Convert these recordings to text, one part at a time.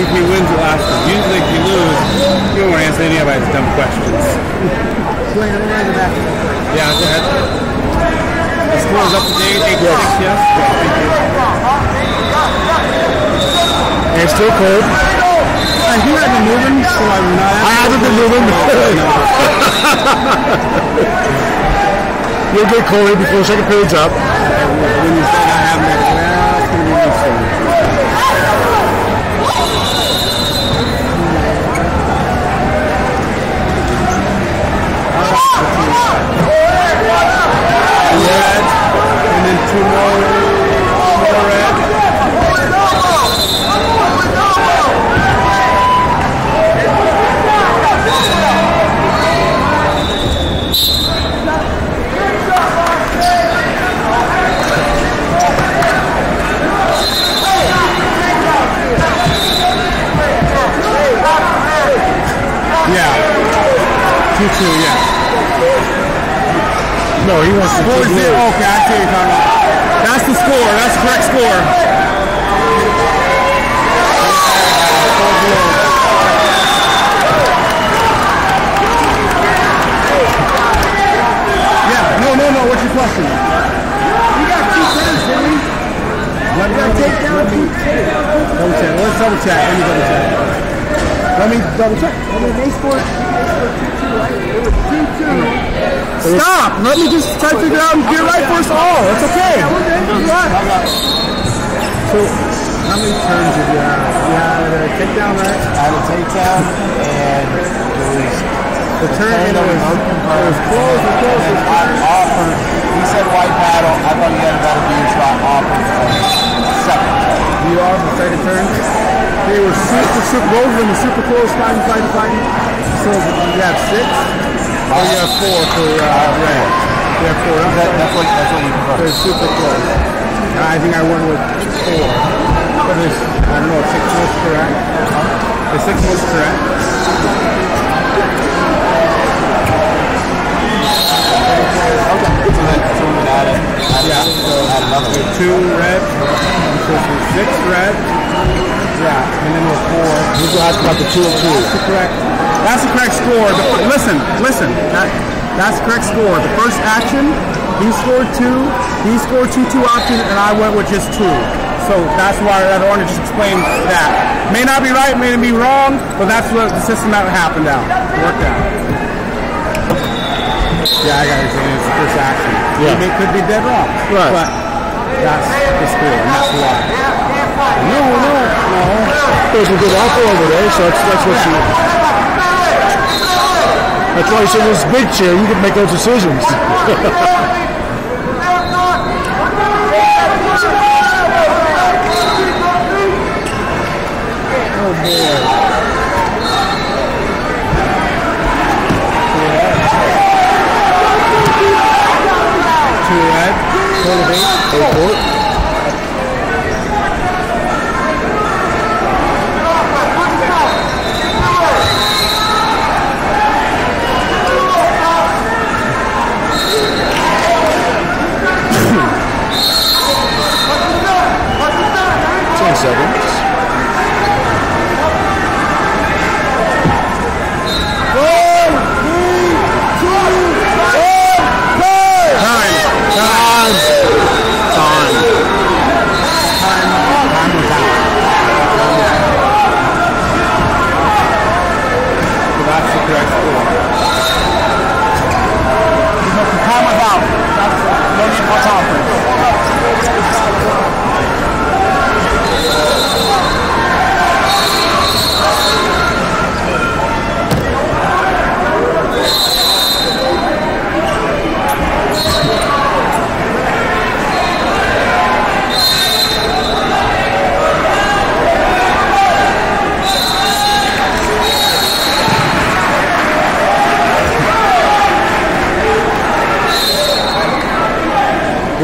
if he wins the last one. Usually if you lose, you don't want to answer any of anybody's dumb questions. Dwayne, I'm running the basketball. Yeah, go ahead. The score is up to date, 8 to 6, yes? And it's still cold. You haven't been moving, so I'm not. I haven't been moving. Oh, You'll get colder before the second period's up. Two, yeah. No, he wants to Score zero. Okay, I see you're talking about. That's the score. That's the correct score. Yeah. No, no, no. What's your question? You got two turns, Billy. Let me take down two double check. Let's double check. Let me double check. Let me double check. I mean, they scored, they scored 2-2, right? It was 2-2. Stop! Let me just try to figure out and get it right first of all. It's okay. Yeah, we're good. You're right. So, how many turns did you have? You had a takedown, right? I had a takedown and it was The turn turn it that was, was it was close, it was close. and I close. offered. He said white paddle. I thought he had a better view, so I offered a second. You are the second turn. They were super, super, both of them were super close, fighting, fighting, fighting. So you have six, or you have four for uh, red. You have four. That, that's what that's what we prefer. They're super close. I think I went with four. But there's, I don't know, six was correct. The six was correct. Okay. So then so we would add it. Yeah, so add another two red, so six red. Yeah, and then with four. Going to about the two and two. That's correct. That's the correct score. The, listen, listen. That, that's the correct score. The first action, he scored two. He scored two two options, and I went with just two. So that's why I wanted to just explain that. May not be right, may not be wrong, but that's what the system that happened out. Worked out. Yeah, I got it. It's the first action. Yeah. It could be dead wrong. Right. But that's the score, and that's why. No, no, no. There's a good offer over there, so that's, that's what she. That's why he said this big chair, you can make those decisions. Oh boy. Two red, total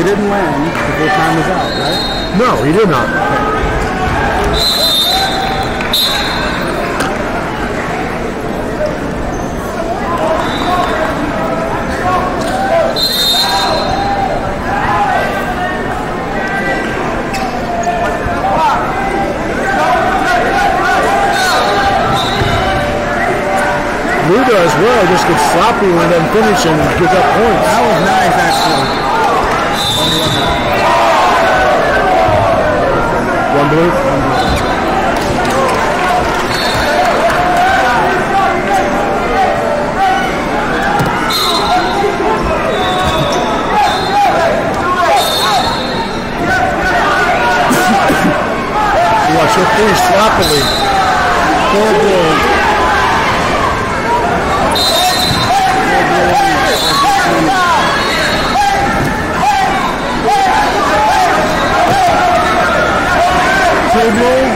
didn't land before time was out, right? No, he did not. Okay. Luda as well just gets sloppy with them finish and gives up points. That was nice, actually. great numbers. Watch her play sloppily. Four goals. table.